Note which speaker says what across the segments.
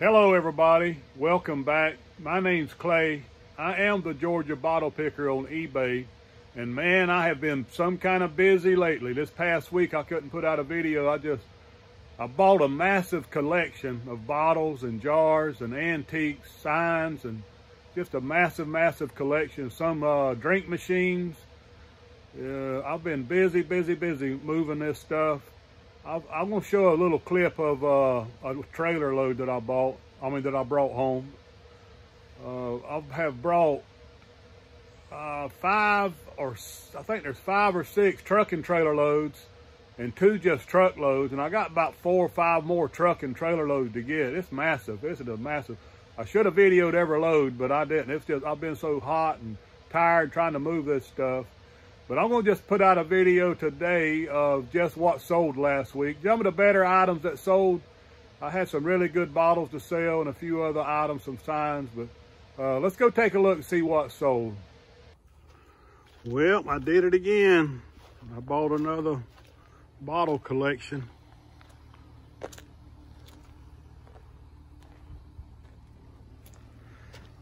Speaker 1: Hello everybody, welcome back. My name's Clay. I am the Georgia bottle picker on eBay. And man, I have been some kind of busy lately. This past week I couldn't put out a video. I just, I bought a massive collection of bottles and jars and antiques, signs, and just a massive, massive collection. Some uh, drink machines. Uh, I've been busy, busy, busy moving this stuff. I'm going to show a little clip of uh, a trailer load that I bought, I mean that I brought home. Uh, I have brought uh, five or I think there's five or six trucking trailer loads and two just truck loads. And I got about four or five more trucking trailer loads to get. It's massive. This is a massive. I should have videoed every load, but I didn't. It's just, I've been so hot and tired trying to move this stuff. But I'm to just put out a video today of just what sold last week. Some of the better items that sold. I had some really good bottles to sell and a few other items, some signs. But uh, let's go take a look and see what sold. Well, I did it again. I bought another bottle collection.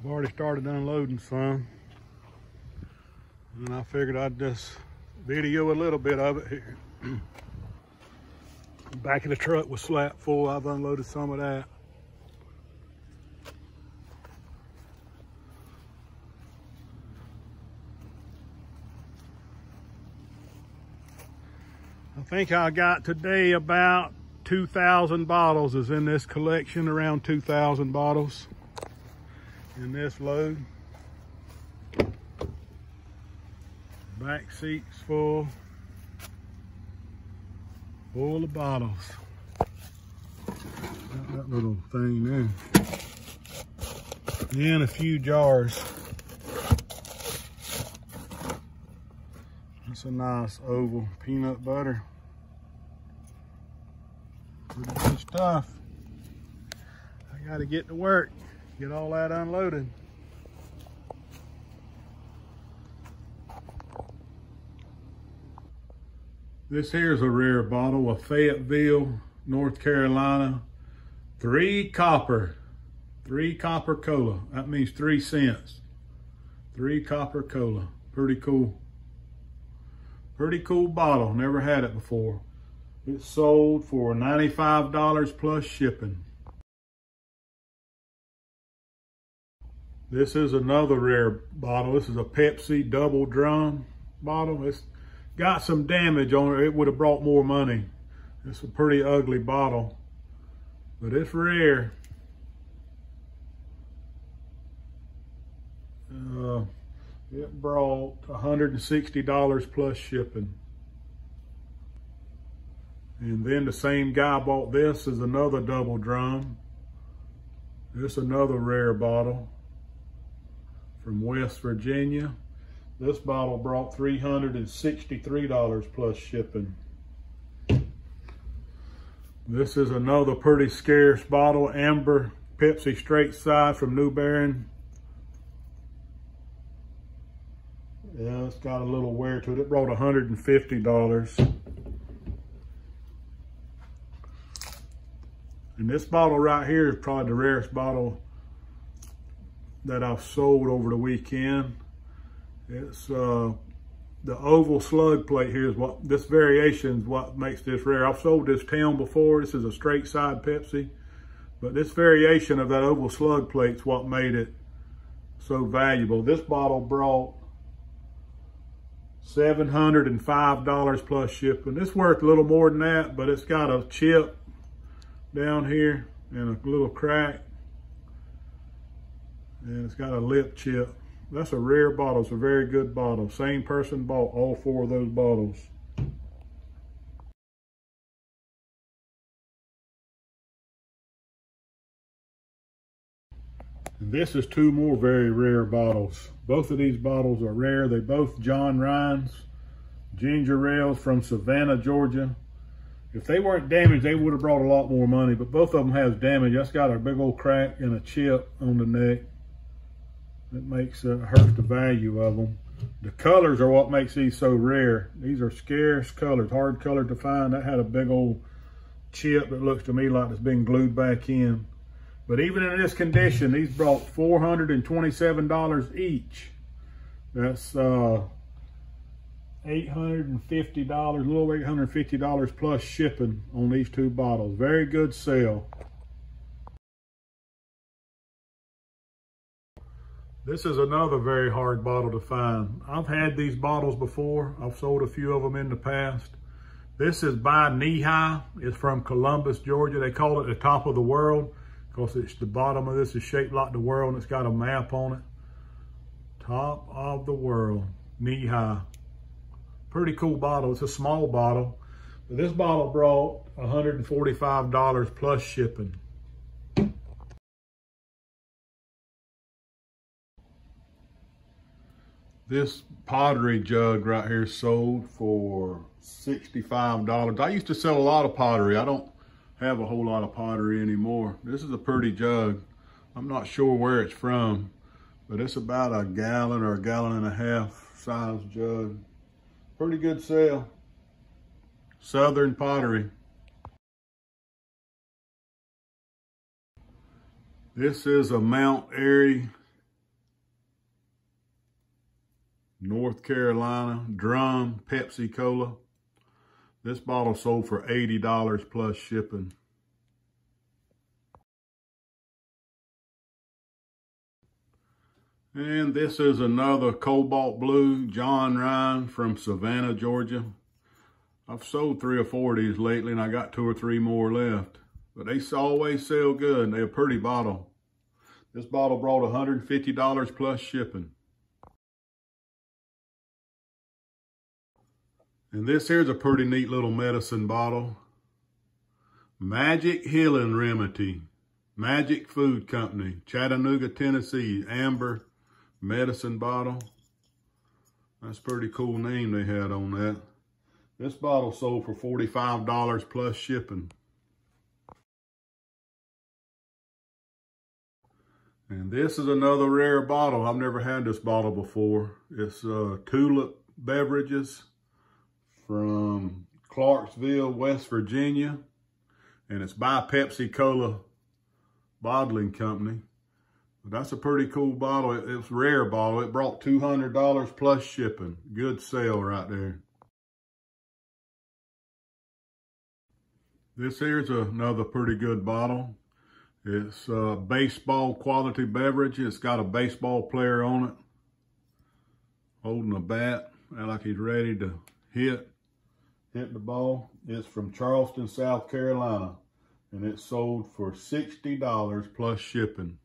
Speaker 1: I've already started unloading some. And I figured I'd just video a little bit of it here. Back of the truck was slap full. I've unloaded some of that. I think I got today about 2,000 bottles is in this collection, around 2,000 bottles in this load. Back seats full. Full of bottles. Got that little thing there. And a few jars. That's a nice oval peanut butter. Pretty good stuff. I gotta get to work, get all that unloaded. This here is a rare bottle of Fayetteville, North Carolina. Three copper, three copper cola. That means three cents. Three copper cola. Pretty cool. Pretty cool bottle. Never had it before. It sold for $95 plus shipping. This is another rare bottle. This is a Pepsi double drum bottle. It's got some damage on it, it would have brought more money. It's a pretty ugly bottle, but it's rare. Uh, it brought $160 plus shipping. And then the same guy bought this as another double drum. This another rare bottle from West Virginia. This bottle brought $363 plus shipping. This is another pretty scarce bottle, Amber Pepsi Straight Side from New Bern. Yeah, it's got a little wear to it. It brought $150. And this bottle right here is probably the rarest bottle that I've sold over the weekend. It's uh, the oval slug plate here is what, this variation is what makes this rare. I've sold this town before. This is a straight side Pepsi. But this variation of that oval slug plate is what made it so valuable. This bottle brought $705 plus shipping. It's worth a little more than that, but it's got a chip down here and a little crack. And it's got a lip chip. That's a rare bottle. It's a very good bottle. Same person bought all four of those bottles. And this is two more very rare bottles. Both of these bottles are rare. They both John Ryan's ginger ales from Savannah, Georgia. If they weren't damaged, they would have brought a lot more money, but both of them has damage. That's got a big old crack and a chip on the neck that makes uh, hurts the value of them. The colors are what makes these so rare. These are scarce colors, hard color to find. That had a big old chip that looks to me like it's been glued back in. But even in this condition, these brought $427 each. That's uh, $850, a little over $850 plus shipping on these two bottles. Very good sale. This is another very hard bottle to find. I've had these bottles before. I've sold a few of them in the past. This is by Nehi. It's from Columbus, Georgia. They call it the top of the world because it's the bottom of this is shaped like the world and it's got a map on it. Top of the world, Nehi. Pretty cool bottle. It's a small bottle. But this bottle brought $145 plus shipping. This pottery jug right here sold for $65. I used to sell a lot of pottery. I don't have a whole lot of pottery anymore. This is a pretty jug. I'm not sure where it's from, but it's about a gallon or a gallon and a half size jug. Pretty good sale. Southern pottery. This is a Mount Airy North Carolina drum Pepsi Cola. This bottle sold for $80 plus shipping. And this is another Cobalt Blue John Ryan from Savannah, Georgia. I've sold three or four of these lately and I got two or three more left. But they always sell good. They're a pretty bottle. This bottle brought $150 plus shipping. And this here's a pretty neat little medicine bottle. Magic Healing Remedy. Magic Food Company. Chattanooga, Tennessee. Amber medicine bottle. That's pretty cool name they had on that. This bottle sold for $45 plus shipping. And this is another rare bottle. I've never had this bottle before. It's uh, Tulip Beverages from Clarksville, West Virginia. And it's by Pepsi Cola Bottling Company. That's a pretty cool bottle. It, it's a rare bottle. It brought $200 plus shipping. Good sale right there. This here's another pretty good bottle. It's a baseball quality beverage. It's got a baseball player on it holding a bat like he's ready to hit hit the ball. It's from Charleston, South Carolina, and it sold for $60 plus shipping.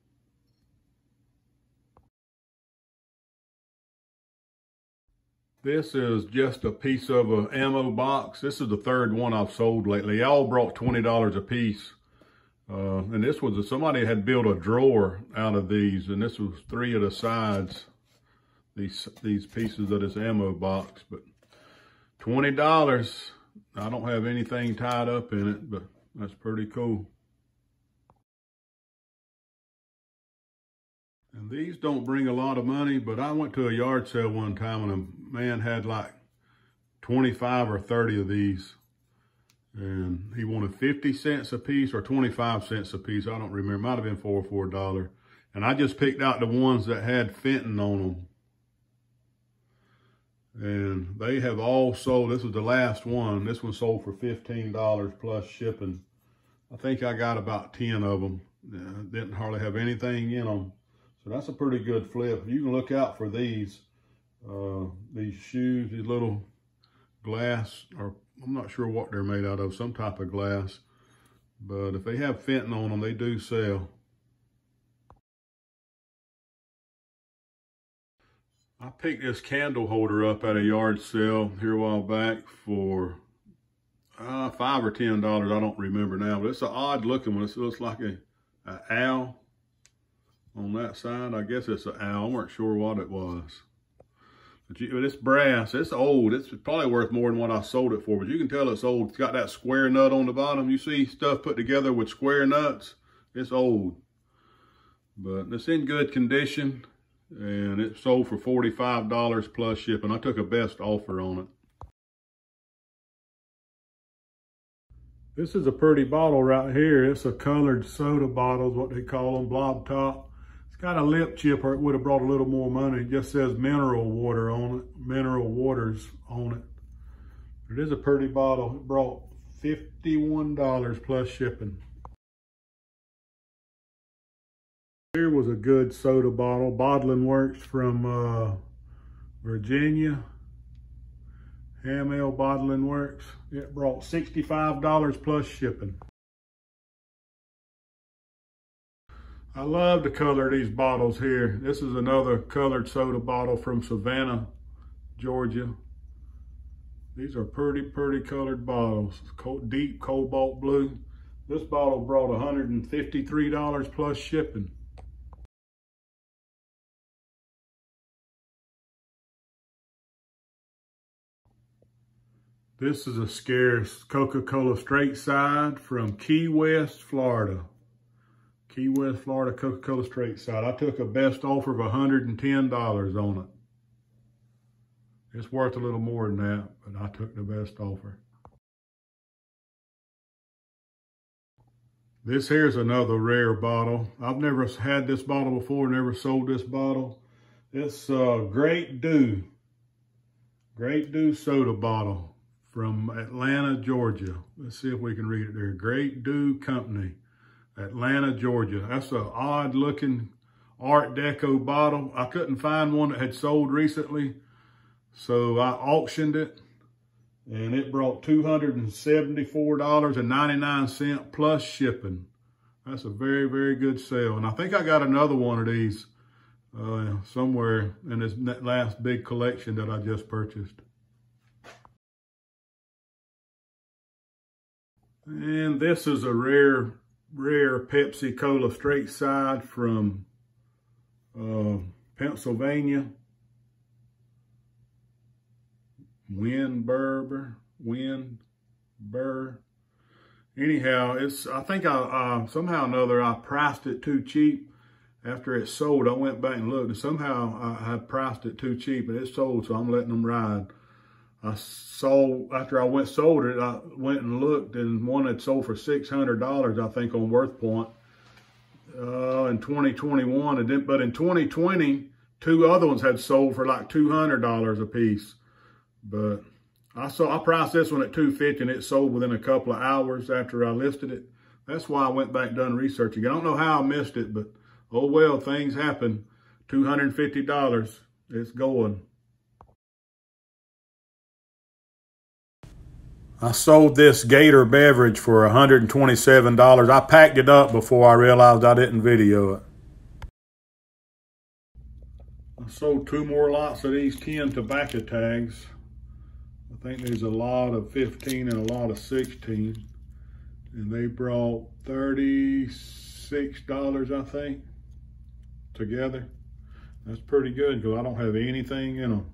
Speaker 1: This is just a piece of an ammo box. This is the third one I've sold lately. They all brought $20 a piece. Uh, and this was, a, somebody had built a drawer out of these, and this was three of the sides, these, these pieces of this ammo box. But $20. I don't have anything tied up in it, but that's pretty cool. And these don't bring a lot of money, but I went to a yard sale one time and a man had like 25 or 30 of these. And he wanted 50 cents a piece or 25 cents a piece. I don't remember. Might have been four or $4. And I just picked out the ones that had Fenton on them. And they have all sold, this was the last one. This one sold for $15 plus shipping. I think I got about 10 of them. Yeah, didn't hardly have anything in them. So that's a pretty good flip. You can look out for these, uh, these shoes, these little glass, or I'm not sure what they're made out of, some type of glass. But if they have Fenton on them, they do sell. I picked this candle holder up at a yard sale here a while back for uh, five or ten dollars. I don't remember now, but it's an odd looking one. It looks like a, a owl on that side. I guess it's an owl. I weren't sure what it was. But, you, but it's brass. It's old. It's probably worth more than what I sold it for. But you can tell it's old. It's got that square nut on the bottom. You see stuff put together with square nuts. It's old. But it's in good condition and it sold for $45 plus shipping. I took a best offer on it. This is a pretty bottle right here. It's a colored soda bottle, is what they call them, blob top. It's got a lip chip or it would have brought a little more money. It just says mineral water on it, mineral waters on it. It is a pretty bottle. It brought $51 plus shipping. Here was a good soda bottle, Bottling Works from uh, Virginia. Hamel Bottling Works. It brought $65 plus shipping. I love the color of these bottles here. This is another colored soda bottle from Savannah, Georgia. These are pretty, pretty colored bottles. Deep cobalt blue. This bottle brought $153 plus shipping. This is a scarce Coca-Cola straight side from Key West, Florida. Key West, Florida Coca-Cola straight side. I took a best offer of $110 on it. It's worth a little more than that, but I took the best offer. This here's another rare bottle. I've never had this bottle before, never sold this bottle. It's uh, Great Dew. Great Dew soda bottle from Atlanta, Georgia. Let's see if we can read it there. Great Dew Company, Atlanta, Georgia. That's an odd looking Art Deco bottle. I couldn't find one that had sold recently, so I auctioned it and it brought $274.99 plus shipping. That's a very, very good sale. And I think I got another one of these uh, somewhere in this last big collection that I just purchased. And this is a rare, rare Pepsi Cola straight side from uh, Pennsylvania. Wind Burber, Wind Burr. Anyhow, it's. I think I uh, somehow or another I priced it too cheap. After it sold, I went back and looked, and somehow I had priced it too cheap, and it sold, so I'm letting them ride. I saw, after I went sold it, I went and looked and one had sold for $600, I think, on WorthPoint uh, in 2021. And then, but in 2020, two other ones had sold for like $200 a piece. But I saw, I priced this one at 250 and it sold within a couple of hours after I listed it. That's why I went back done researching. I don't know how I missed it, but oh well, things happen. $250, it's going. I sold this Gator beverage for $127. I packed it up before I realized I didn't video it. I sold two more lots of these 10 tobacco tags. I think there's a lot of 15 and a lot of 16. And they brought $36, I think, together. That's pretty good because I don't have anything in them.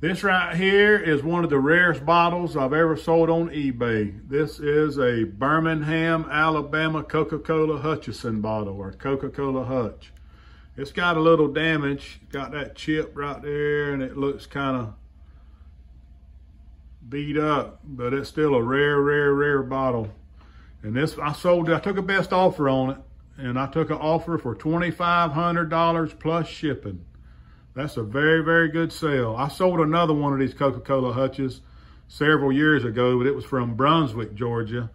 Speaker 1: This right here is one of the rarest bottles I've ever sold on eBay. This is a Birmingham, Alabama Coca-Cola Hutchinson bottle or Coca-Cola Hutch. It's got a little damage, got that chip right there and it looks kind of beat up, but it's still a rare, rare, rare bottle. And this, I sold I took a best offer on it and I took an offer for $2,500 plus shipping. That's a very, very good sale. I sold another one of these Coca-Cola hutches several years ago, but it was from Brunswick, Georgia.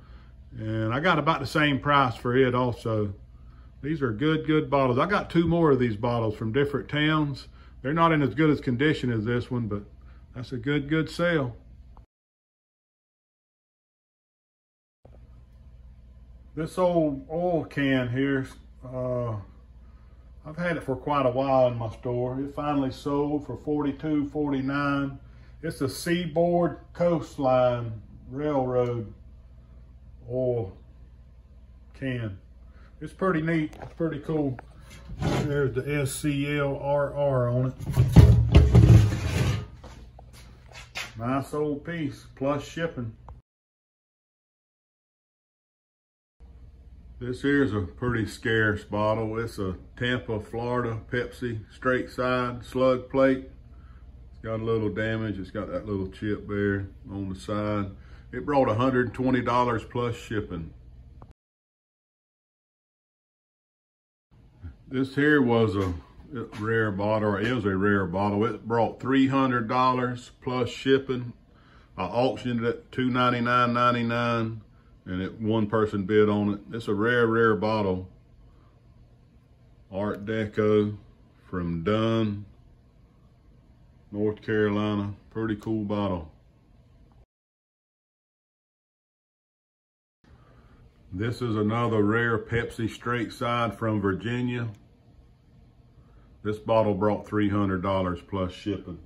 Speaker 1: And I got about the same price for it also. These are good, good bottles. I got two more of these bottles from different towns. They're not in as good as condition as this one, but that's a good, good sale. This old oil can here, uh, I've had it for quite a while in my store. It finally sold for $42.49. It's a Seaboard Coastline Railroad oil can. It's pretty neat. It's pretty cool. There's the SCLRR on it. Nice old piece, plus shipping. This here's a pretty scarce bottle. It's a Tampa, Florida Pepsi straight side slug plate. It's got a little damage. It's got that little chip there on the side. It brought $120 plus shipping. This here was a rare bottle, or is a rare bottle. It brought $300 plus shipping. I auctioned it at $299.99 and it, one person bid on it. It's a rare, rare bottle. Art Deco from Dunn, North Carolina. Pretty cool bottle. This is another rare Pepsi straight side from Virginia. This bottle brought $300 plus shipping.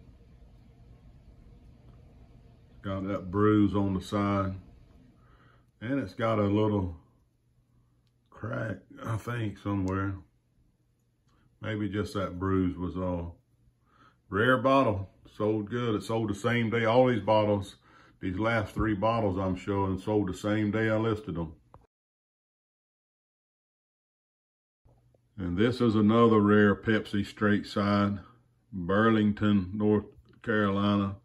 Speaker 1: Got that bruise on the side. And it's got a little crack, I think, somewhere. Maybe just that bruise was all. Rare bottle, sold good. It sold the same day. All these bottles, these last three bottles I'm showing, sold the same day I listed them. And this is another rare Pepsi straight side, Burlington, North Carolina.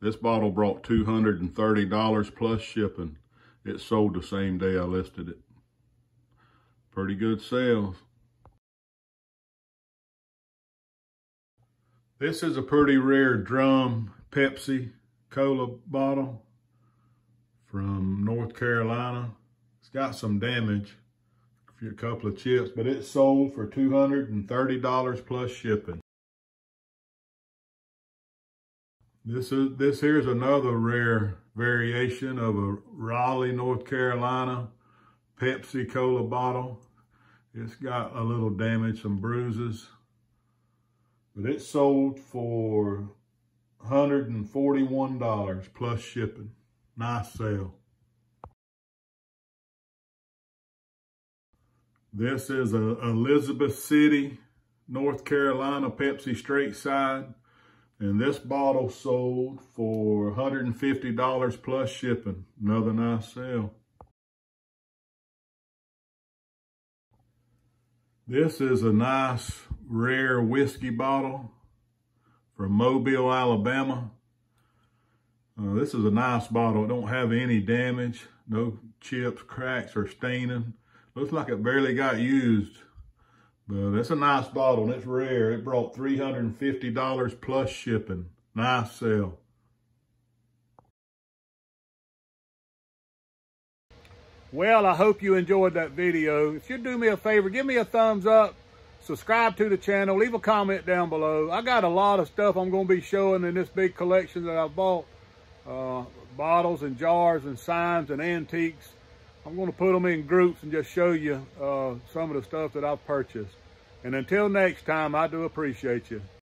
Speaker 1: This bottle brought $230 plus shipping. It sold the same day I listed it. Pretty good sales. This is a pretty rare drum Pepsi Cola bottle from North Carolina. It's got some damage a couple of chips, but it sold for $230 plus shipping. This is this here's another rare variation of a Raleigh, North Carolina Pepsi Cola bottle. It's got a little damage, some bruises, but it sold for $141 plus shipping. Nice sale. This is a Elizabeth City, North Carolina Pepsi straight side. And this bottle sold for $150 plus shipping. Another nice sale. This is a nice rare whiskey bottle from Mobile, Alabama. Uh, this is a nice bottle. It don't have any damage, no chips, cracks, or staining. Looks like it barely got used. But it's a nice bottle and it's rare. It brought $350 plus shipping. Nice sale. Well, I hope you enjoyed that video. If you'd do me a favor, give me a thumbs up, subscribe to the channel, leave a comment down below. I got a lot of stuff I'm going to be showing in this big collection that I bought. Uh, bottles and jars and signs and antiques. I'm going to put them in groups and just show you uh, some of the stuff that I've purchased. And until next time, I do appreciate you.